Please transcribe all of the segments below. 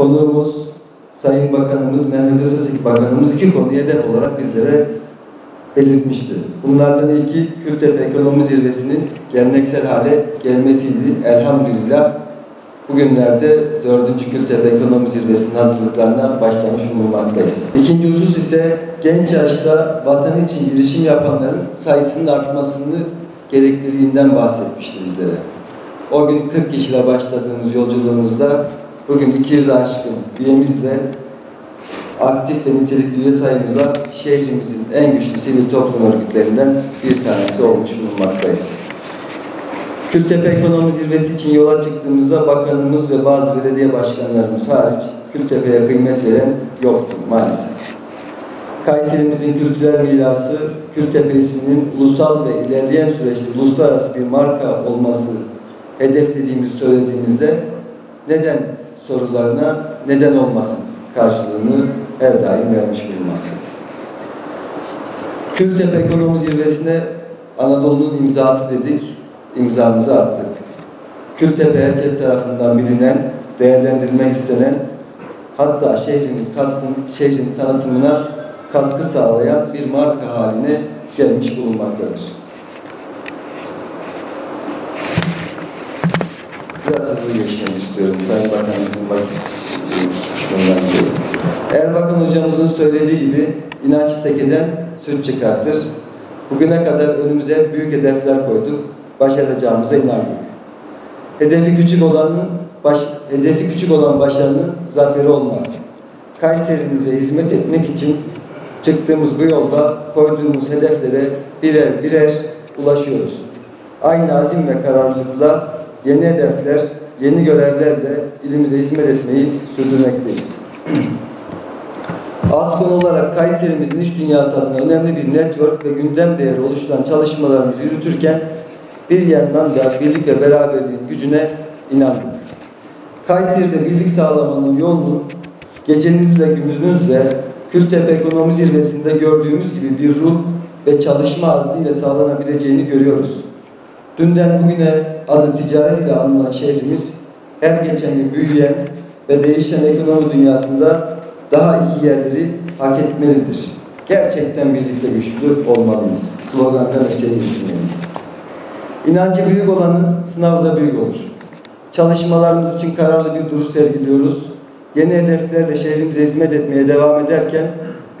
konuğumuz Sayın Bakanımız Mehmet Özesik Bakanımız iki konuyu hedef olarak bizlere belirtmişti. Bunlardan ilki Kültepe Ekonomi Zirvesi'nin geleneksel hale gelmesiydi. Elhamdülillah bugünlerde 4. Kültepe Ekonomi Zirvesi'nin hazırlıklarına başlamış bulunmaktayız. İkinci husus ise genç yaşta vatan için girişim yapanların sayısının artmasını gerekliliğinden bahsetmişti bizlere. O gün 40 kişiyle başladığımız yolculuğumuzda bugün 200 aşkın üyemizle aktif ve nitelikli üye sayımızla şehrimizin en güçlü sivil toplum örgütlerinden bir tanesi olmuş bulunmaktayız. Kültepe Ekonomi Zirvesi için yola çıktığımızda bakanımız ve bazı belediye başkanlarımız hariç Kültepe'ye kıymet veren yoktu maalesef. Kayserimizin kültürel mirası Kültepe isminin ulusal ve ilerleyen süreçte uluslararası bir marka olması hedeflediğimizi söylediğimizde neden sorularına neden olmasın karşılığını her daim vermiş bulunmaktayız. Kültepe Ekonomi Zirvesi'ne Anadolu'nun imzası dedik, imzamızı attık. Kültepe herkes tarafından bilinen, değerlendirilmek istenen, hatta şehrin, katkın, şehrin tanıtımına katkı sağlayan bir marka haline gelmiş bulunmaktadır. Biraz hızlı geçmek istiyorum. Sayın Bakanımızın bakışlarından Erbakan hocamızın söylediği gibi inanç tekeden süt çıkartır. Bugüne kadar önümüze büyük hedefler koyduk. Başaracağımıza inandık. Hedefi küçük olanın baş, hedefi küçük olan başarının zaferi olmaz. Kayserimize hizmet etmek için çıktığımız bu yolda koyduğumuz hedeflere birer birer ulaşıyoruz. Aynı azim ve kararlılıkla yeni hedefler, yeni görevlerle ilimize hizmet etmeyi sürdürmekteyiz. Askon olarak Kayserimizin iş dünyası adına önemli bir network ve gündem değeri oluşturan çalışmalarımızı yürütürken bir yandan da birlik ve beraberliğin gücüne inandık. Kayseri'de birlik sağlamanın yolunu gecenizle gündüzünüzle Kültepe Ekonomi Zirvesi'nde gördüğümüz gibi bir ruh ve çalışma azliyle sağlanabileceğini görüyoruz. Dünden bugüne adı ticaret ile anılan şehrimiz her geçen gün büyüyen ve değişen ekonomi dünyasında daha iyi yerleri hak etmelidir. Gerçekten birlikte güçlü olmalıyız. Slogandan öteye düşünmeliyiz. İnancı büyük olanın sınavı da büyük olur. Çalışmalarımız için kararlı bir duruş sergiliyoruz. Yeni hedeflerle şehrimize hizmet etmeye devam ederken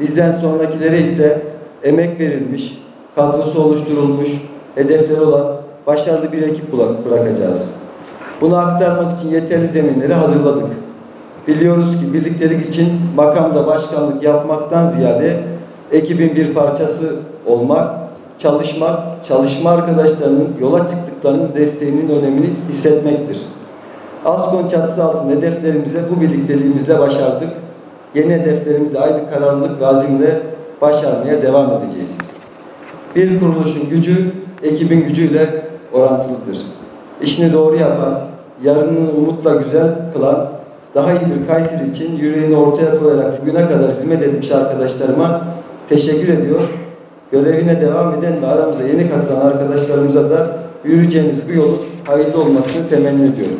bizden sonrakilere ise emek verilmiş, kadrosu oluşturulmuş, hedefleri olan başarılı bir ekip bırakacağız. Bunu aktarmak için yeterli zeminleri hazırladık. Biliyoruz ki birliktelik için makamda başkanlık yapmaktan ziyade ekibin bir parçası olmak, çalışmak, çalışma arkadaşlarının yola çıktıklarının desteğinin önemini hissetmektir. Askon çatısı altında hedeflerimize bu birlikteliğimizle başardık. Yeni hedeflerimizi aynı kararlılık ve azimle başarmaya devam edeceğiz. Bir kuruluşun gücü, ekibin gücüyle orantılıdır. İşini doğru yapan, yarını umutla güzel kılan, daha iyi bir Kayseri için yüreğini ortaya koyarak bugüne kadar hizmet etmiş arkadaşlarıma teşekkür ediyor. Görevine devam eden ve aramıza yeni katılan arkadaşlarımıza da yürüyeceğimiz bu yolun hayırlı olmasını temenni ediyorum.